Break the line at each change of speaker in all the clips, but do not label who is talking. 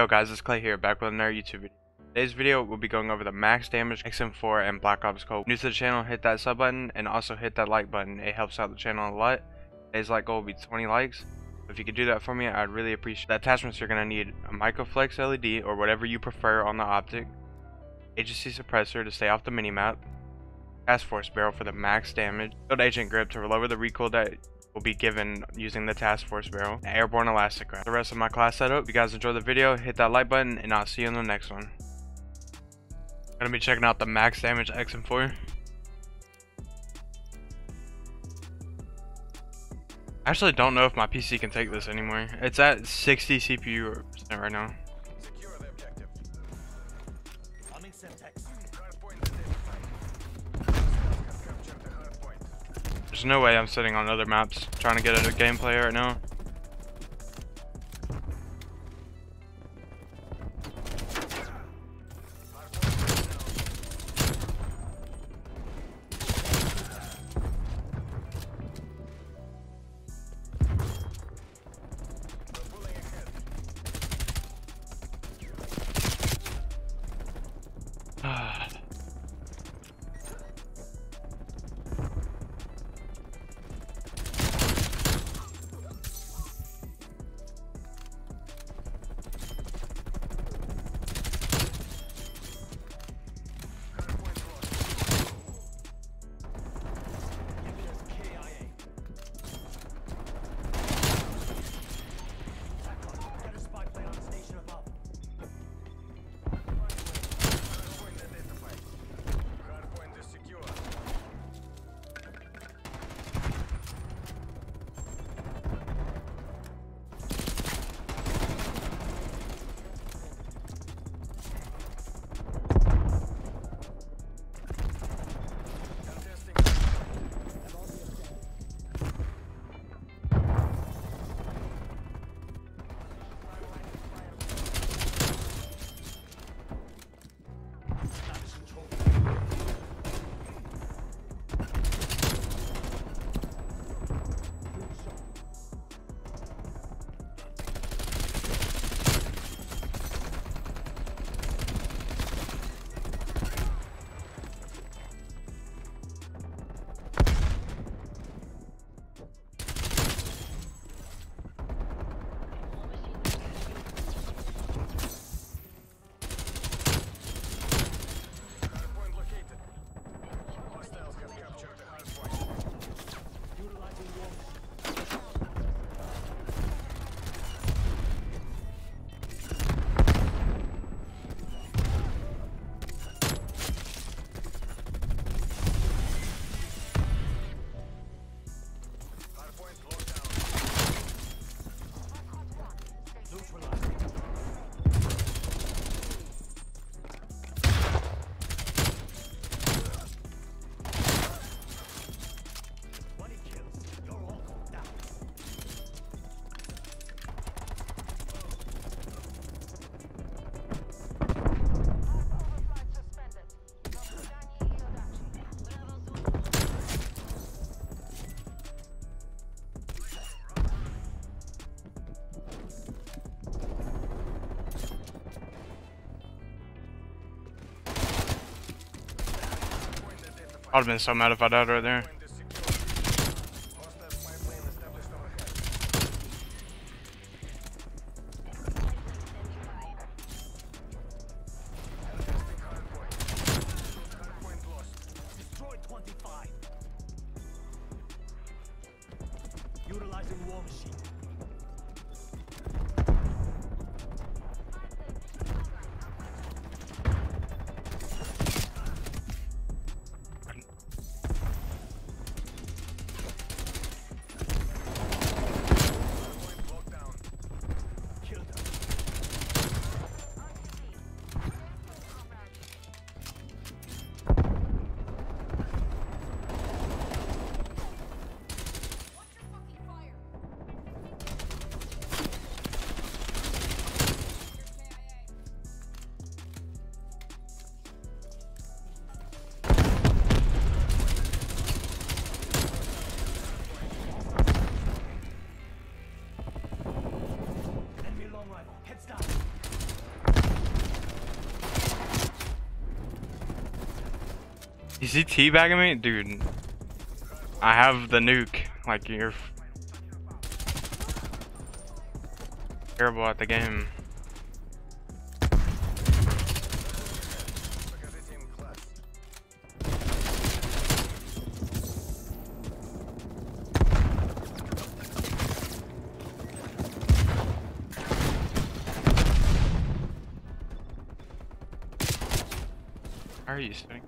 Yo guys, it's Klay here, back with another YouTube video. Today's video, we'll be going over the max damage XM4 and Black Ops Cold. New to the channel, hit that sub button and also hit that like button. It helps out the channel a lot. Today's like goal will be 20 likes. If you could do that for me, I'd really appreciate The attachments you're going to need a Microflex LED or whatever you prefer on the optic, agency suppressor to stay off the minimap, task force barrel for the max damage, field agent grip to lower the recoil that will be given using the task force barrel, and airborne elastic. The rest of my class setup. If you guys enjoyed the video, hit that like button, and I'll see you in the next one. Gonna be checking out the max damage XM4. I actually don't know if my PC can take this anymore. It's at 60 CPU right now. There's no way I'm sitting on other maps trying to get a gameplay right now. I'd have been so mad if I died right there.
Point is secure.
Is he teabagging me? Dude, I have the nuke. Like, you're terrible at the game. Are you sitting?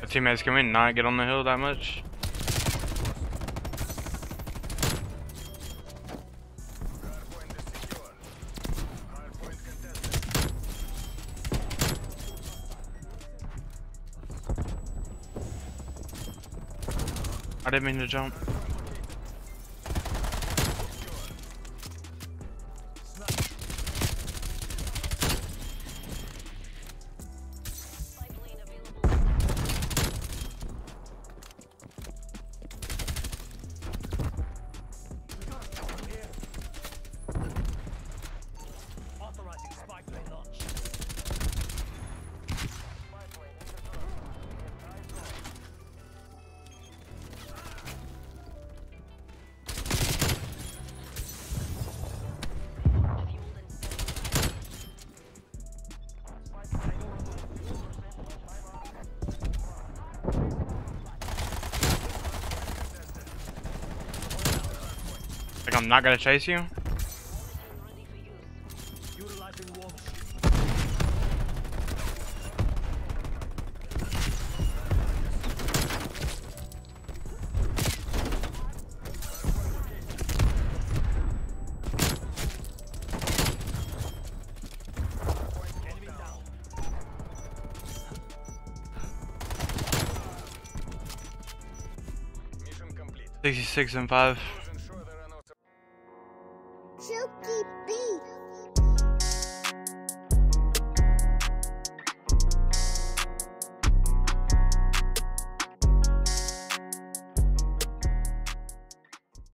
The
teammates, can we not get on the hill that much? I didn't mean to jump. Like, I'm not gonna chase you?
Sixty-six and for
Keep Bean.